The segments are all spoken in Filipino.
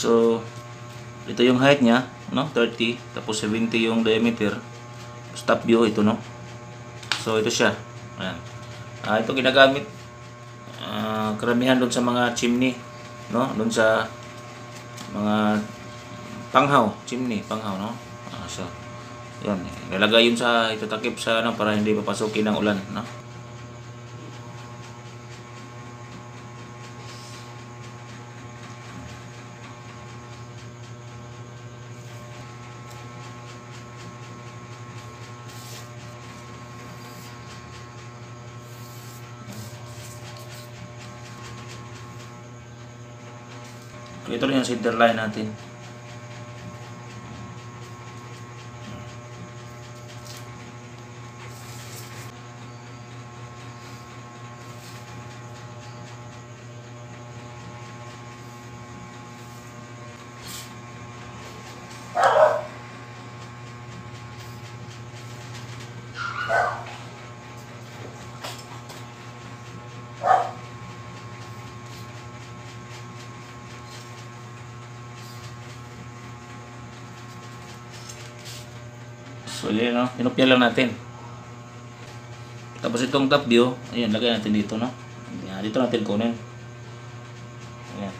So, ito yung height niya, no? 30, tapos 70 yung diameter. Top view, ito, no? So, ito siya. Ayan. Ah, ito ginagamit ah, karamihan doon sa mga chimney, no? Doon sa mga panghaw, chimney, panghaw, no? Ah, so, yun. Nilagay yun sa, ito takip sa, ano, para hindi papasukin ng ulan, no? Ito rin yung center line natin. So, yun, no? Tinupya lang natin. Tapos itong top view, ayun, lagay natin dito, no? Dito natin kunin. Ayan.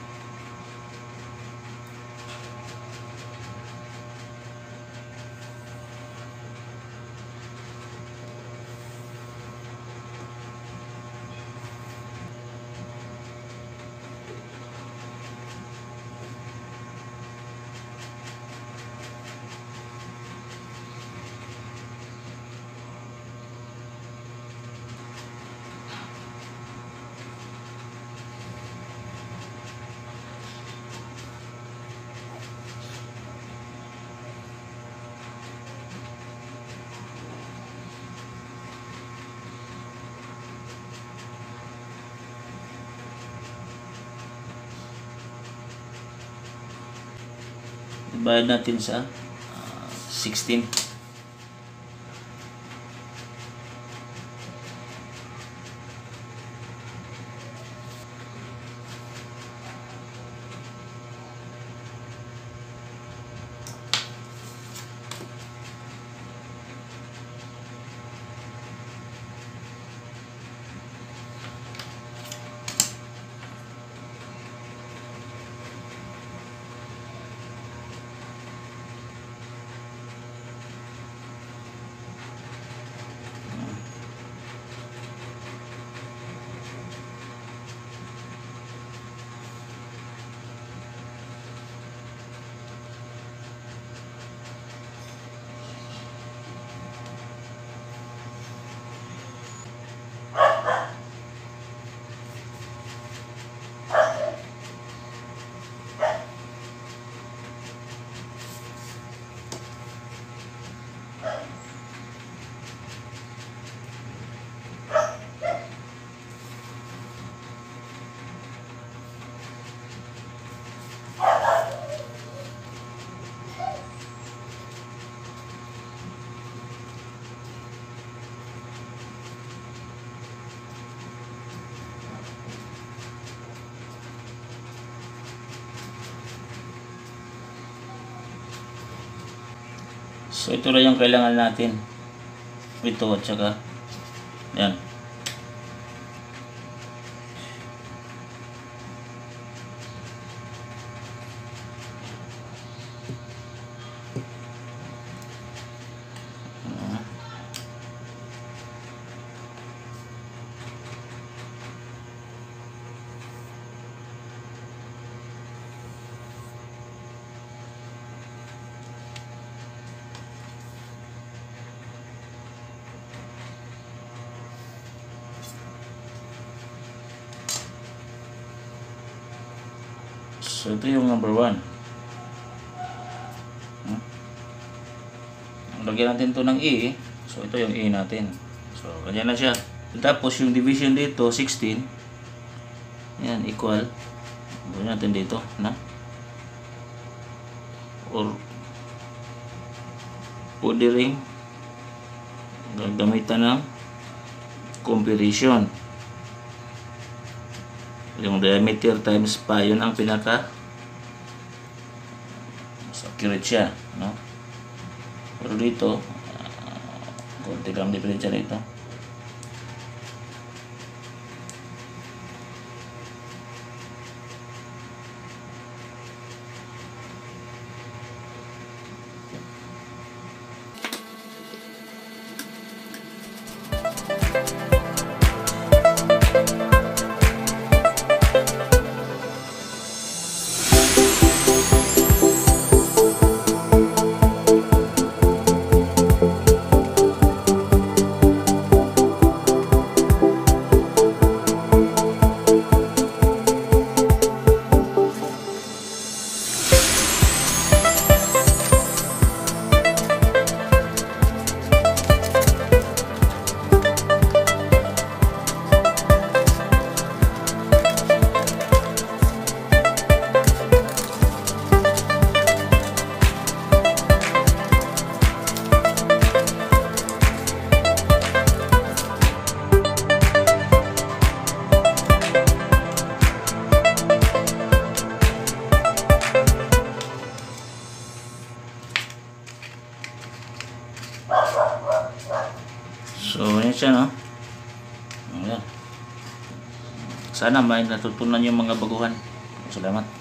Bayad natin sa ah, 16. So ito lang yung kailangan natin. Ito at saka yan. So ito yung number one. Hmm? Lagyan natin to ng E. So ito yung E natin. So ganyan na siya. Tapos yung division dito 16. Yan equal. Gawin natin dito na. Or pwede rin gagamitan ng comparison yung diameter times pa yun ang pinaka mas accurate siya no? Pero dito uh, konti lang diferensya nito. So, yan siya, no? Ayan. Sana may natutunan yung mga baguhan. Salamat.